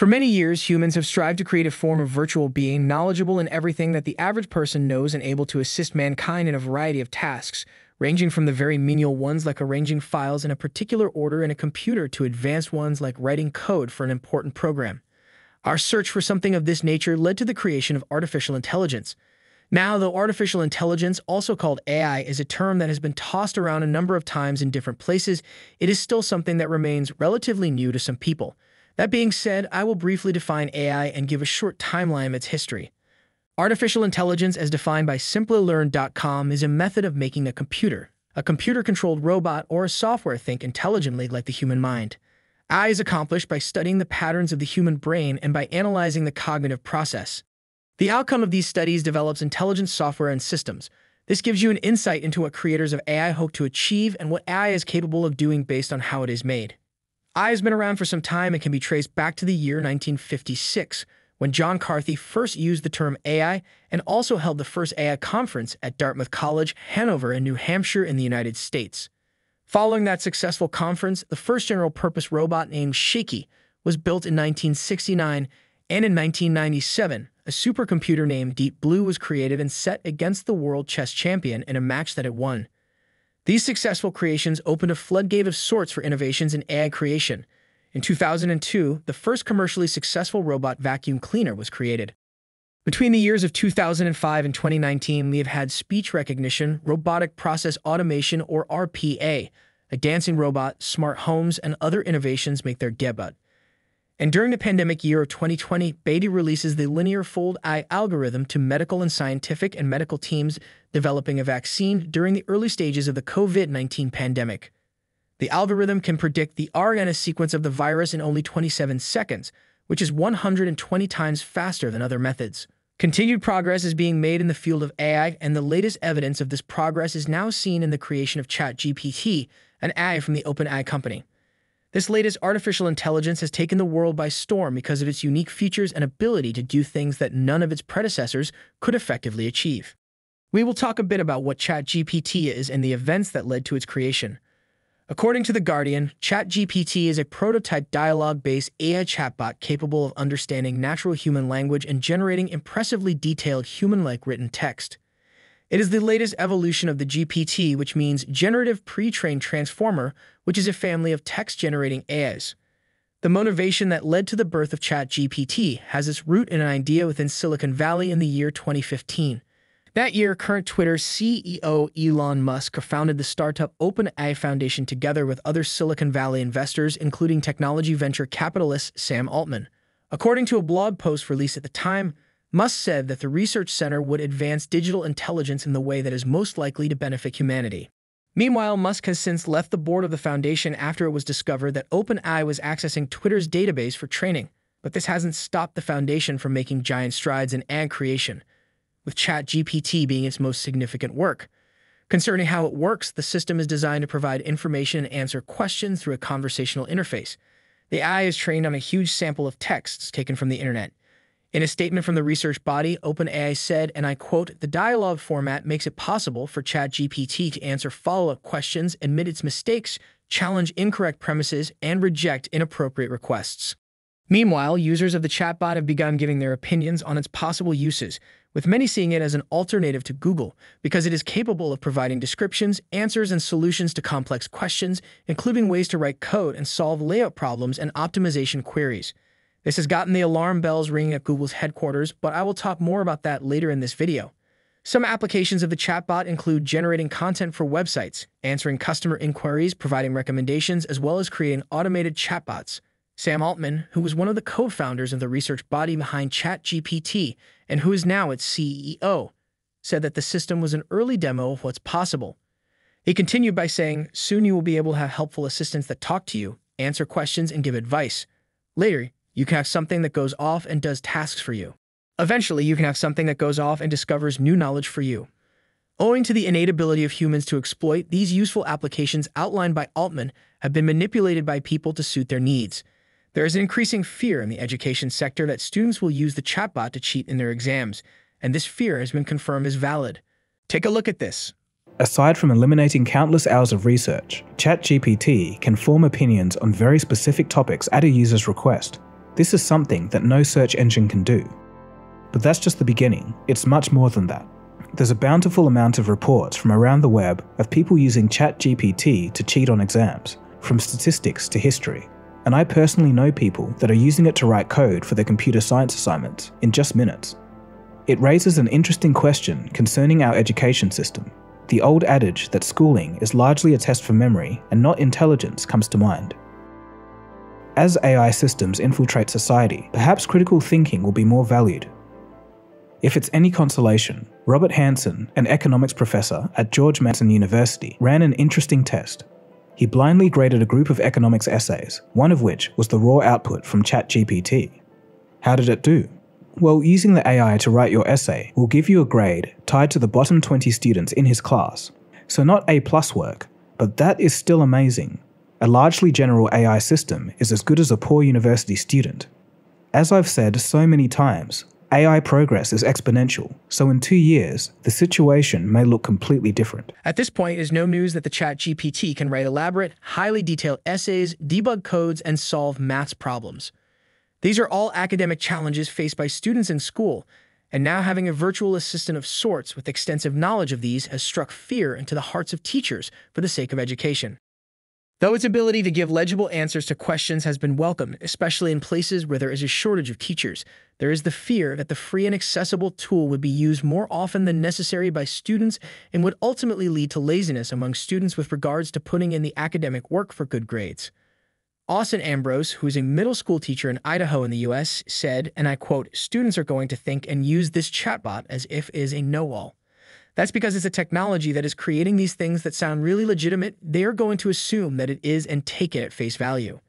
For many years, humans have strived to create a form of virtual being knowledgeable in everything that the average person knows and able to assist mankind in a variety of tasks, ranging from the very menial ones like arranging files in a particular order in a computer to advanced ones like writing code for an important program. Our search for something of this nature led to the creation of artificial intelligence. Now, though artificial intelligence, also called AI, is a term that has been tossed around a number of times in different places, it is still something that remains relatively new to some people. That being said, I will briefly define AI and give a short timeline of its history. Artificial intelligence, as defined by simplilearn.com, is a method of making a computer, a computer controlled robot, or a software think intelligently like the human mind. AI is accomplished by studying the patterns of the human brain and by analyzing the cognitive process. The outcome of these studies develops intelligent software and systems. This gives you an insight into what creators of AI hope to achieve and what AI is capable of doing based on how it is made. AI has been around for some time and can be traced back to the year 1956, when John McCarthy first used the term AI and also held the first AI conference at Dartmouth College, Hanover, in New Hampshire in the United States. Following that successful conference, the first general purpose robot named Shaky was built in 1969, and in 1997, a supercomputer named Deep Blue was created and set against the world chess champion in a match that it won. These successful creations opened a floodgate of sorts for innovations in AI creation. In 2002, the first commercially successful robot vacuum cleaner was created. Between the years of 2005 and 2019, we have had speech recognition, robotic process automation, or RPA, a dancing robot, smart homes, and other innovations make their debut. And during the pandemic year of 2020, Baidu releases the LinearFold AI algorithm to medical and scientific and medical teams developing a vaccine during the early stages of the COVID 19 pandemic. The algorithm can predict the RNA sequence of the virus in only 27 seconds, which is 120 times faster than other methods. Continued progress is being made in the field of AI, and the latest evidence of this progress is now seen in the creation of ChatGPT, an AI from the OpenAI company. This latest artificial intelligence has taken the world by storm because of its unique features and ability to do things that none of its predecessors could effectively achieve. We will talk a bit about what ChatGPT is and the events that led to its creation. According to The Guardian, ChatGPT is a prototype dialogue based AI chatbot capable of understanding natural human language and generating impressively detailed human like written text. It is the latest evolution of the GPT, which means Generative Pre-trained Transformer, which is a family of text-generating AIs. The motivation that led to the birth of ChatGPT has its root in an idea within Silicon Valley in the year 2015. That year, current Twitter CEO Elon Musk founded the startup OpenAI Foundation together with other Silicon Valley investors, including technology venture capitalist Sam Altman. According to a blog post released at the time, Musk said that the research center would advance digital intelligence in the way that is most likely to benefit humanity. Meanwhile, Musk has since left the board of the foundation after it was discovered that OpenAI was accessing Twitter's database for training, but this hasn't stopped the foundation from making giant strides in AI creation, with ChatGPT being its most significant work. Concerning how it works, the system is designed to provide information and answer questions through a conversational interface. The AI is trained on a huge sample of texts taken from the internet. In a statement from the research body, OpenAI said, and I quote, the dialogue format makes it possible for ChatGPT to answer follow up questions, admit its mistakes, challenge incorrect premises, and reject inappropriate requests. Meanwhile, users of the chatbot have begun giving their opinions on its possible uses, with many seeing it as an alternative to Google because it is capable of providing descriptions, answers, and solutions to complex questions, including ways to write code and solve layout problems and optimization queries. This has gotten the alarm bells ringing at Google's headquarters, but I will talk more about that later in this video. Some applications of the chatbot include generating content for websites, answering customer inquiries, providing recommendations, as well as creating automated chatbots. Sam Altman, who was one of the co-founders of the research body behind ChatGPT and who is now its CEO, said that the system was an early demo of what's possible. He continued by saying, Soon you will be able to have helpful assistants that talk to you, answer questions, and give advice. Later, you can have something that goes off and does tasks for you. Eventually, you can have something that goes off and discovers new knowledge for you. Owing to the innate ability of humans to exploit, these useful applications outlined by Altman have been manipulated by people to suit their needs. There is an increasing fear in the education sector that students will use the chatbot to cheat in their exams, and this fear has been confirmed as valid. Take a look at this. Aside from eliminating countless hours of research, ChatGPT can form opinions on very specific topics at a user's request. This is something that no search engine can do. But that's just the beginning, it's much more than that. There's a bountiful amount of reports from around the web of people using ChatGPT to cheat on exams, from statistics to history. And I personally know people that are using it to write code for their computer science assignments in just minutes. It raises an interesting question concerning our education system. The old adage that schooling is largely a test for memory and not intelligence comes to mind. As AI systems infiltrate society, perhaps critical thinking will be more valued. If it's any consolation, Robert Hanson, an economics professor at George Mason University, ran an interesting test. He blindly graded a group of economics essays, one of which was the raw output from ChatGPT. How did it do? Well, using the AI to write your essay will give you a grade tied to the bottom 20 students in his class. So not A plus work, but that is still amazing. A largely general AI system is as good as a poor university student. As I've said so many times, AI progress is exponential, so in two years, the situation may look completely different. At this point, it is no news that the ChatGPT can write elaborate, highly detailed essays, debug codes, and solve maths problems. These are all academic challenges faced by students in school, and now having a virtual assistant of sorts with extensive knowledge of these has struck fear into the hearts of teachers for the sake of education. Though its ability to give legible answers to questions has been welcomed, especially in places where there is a shortage of teachers, there is the fear that the free and accessible tool would be used more often than necessary by students and would ultimately lead to laziness among students with regards to putting in the academic work for good grades. Austin Ambrose, who is a middle school teacher in Idaho in the US, said, and I quote, students are going to think and use this chatbot as if it is a know-all. That's because it's a technology that is creating these things that sound really legitimate. They are going to assume that it is and take it at face value.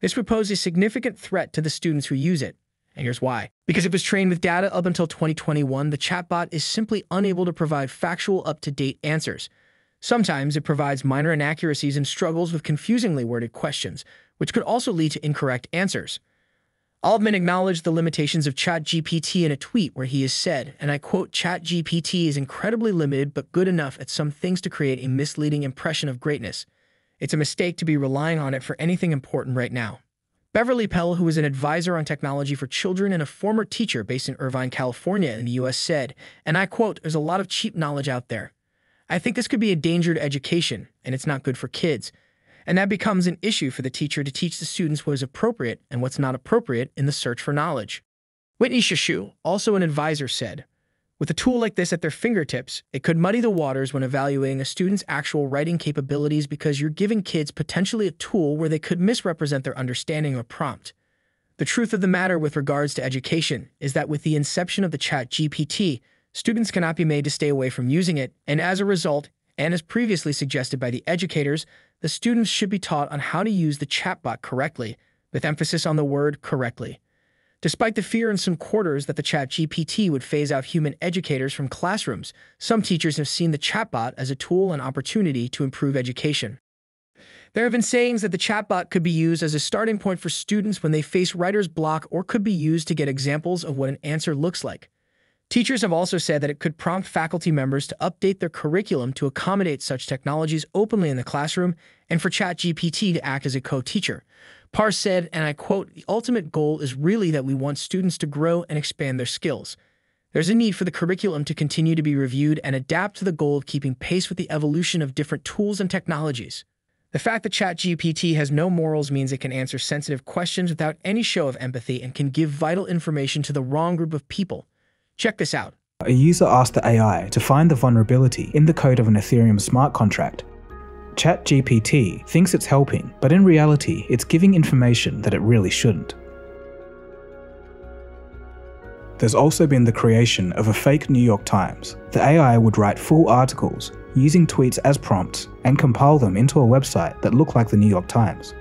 This would pose a significant threat to the students who use it. And here's why. Because it was trained with data up until 2021, the chatbot is simply unable to provide factual, up to date answers. Sometimes it provides minor inaccuracies and struggles with confusingly worded questions, which could also lead to incorrect answers. Altman acknowledged the limitations of ChatGPT in a tweet where he has said, and I quote, ChatGPT is incredibly limited but good enough at some things to create a misleading impression of greatness. It's a mistake to be relying on it for anything important right now. Beverly Pell, who is an advisor on technology for children and a former teacher based in Irvine, California in the US said, and I quote, there's a lot of cheap knowledge out there. I think this could be a danger to education, and it's not good for kids. And that becomes an issue for the teacher to teach the students what is appropriate and what's not appropriate in the search for knowledge. Whitney Shashou, also an advisor, said, with a tool like this at their fingertips, it could muddy the waters when evaluating a student's actual writing capabilities because you're giving kids potentially a tool where they could misrepresent their understanding of a prompt. The truth of the matter with regards to education is that with the inception of the chat GPT, students cannot be made to stay away from using it, and as a result, and as previously suggested by the educators, the students should be taught on how to use the chatbot correctly, with emphasis on the word correctly. Despite the fear in some quarters that the ChatGPT would phase out human educators from classrooms, some teachers have seen the chatbot as a tool and opportunity to improve education. There have been sayings that the chatbot could be used as a starting point for students when they face writer's block or could be used to get examples of what an answer looks like. Teachers have also said that it could prompt faculty members to update their curriculum to accommodate such technologies openly in the classroom and for ChatGPT to act as a co-teacher. Parr said, and I quote, the ultimate goal is really that we want students to grow and expand their skills. There's a need for the curriculum to continue to be reviewed and adapt to the goal of keeping pace with the evolution of different tools and technologies. The fact that ChatGPT has no morals means it can answer sensitive questions without any show of empathy and can give vital information to the wrong group of people. Check this out. A user asked the AI to find the vulnerability in the code of an Ethereum smart contract. ChatGPT thinks it's helping, but in reality, it's giving information that it really shouldn't. There's also been the creation of a fake New York Times. The AI would write full articles using tweets as prompts and compile them into a website that looked like the New York Times.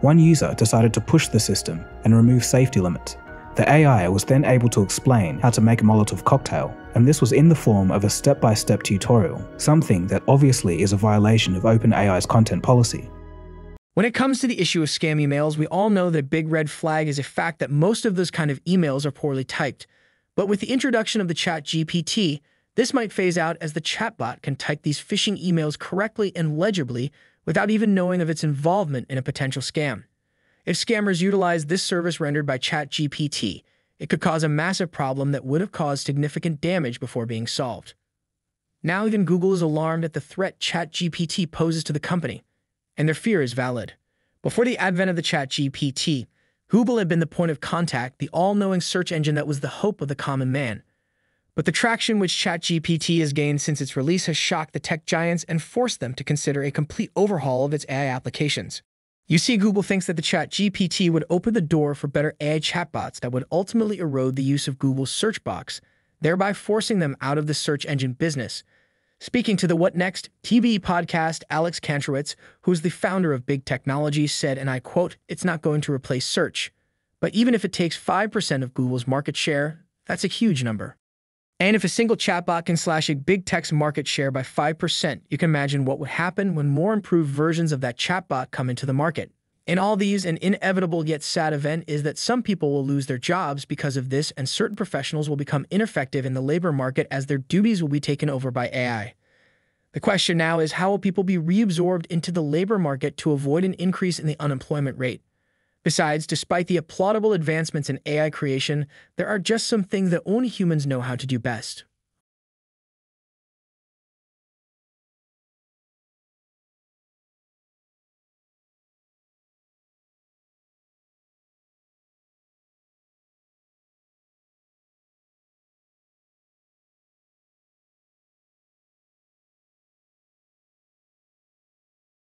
One user decided to push the system and remove safety limits, the AI was then able to explain how to make a Molotov cocktail, and this was in the form of a step-by-step -step tutorial, something that obviously is a violation of OpenAI's content policy. When it comes to the issue of scam emails, we all know that a big red flag is a fact that most of those kind of emails are poorly typed. But with the introduction of the chat GPT, this might phase out as the chatbot can type these phishing emails correctly and legibly without even knowing of its involvement in a potential scam. If scammers utilize this service rendered by ChatGPT, it could cause a massive problem that would have caused significant damage before being solved. Now even Google is alarmed at the threat ChatGPT poses to the company, and their fear is valid. Before the advent of the ChatGPT, Google had been the point of contact, the all-knowing search engine that was the hope of the common man. But the traction which ChatGPT has gained since its release has shocked the tech giants and forced them to consider a complete overhaul of its AI applications. You see, Google thinks that the ChatGPT would open the door for better AI chatbots that would ultimately erode the use of Google's search box, thereby forcing them out of the search engine business. Speaking to the What Next TV podcast, Alex Kantrowitz, who is the founder of Big Technology, said, and I quote, It's not going to replace search. But even if it takes 5% of Google's market share, that's a huge number. And if a single chatbot can slash a big tech's market share by 5%, you can imagine what would happen when more improved versions of that chatbot come into the market. In all these, an inevitable yet sad event is that some people will lose their jobs because of this, and certain professionals will become ineffective in the labor market as their duties will be taken over by AI. The question now is how will people be reabsorbed into the labor market to avoid an increase in the unemployment rate? Besides, despite the applaudable advancements in AI creation, there are just some things that only humans know how to do best.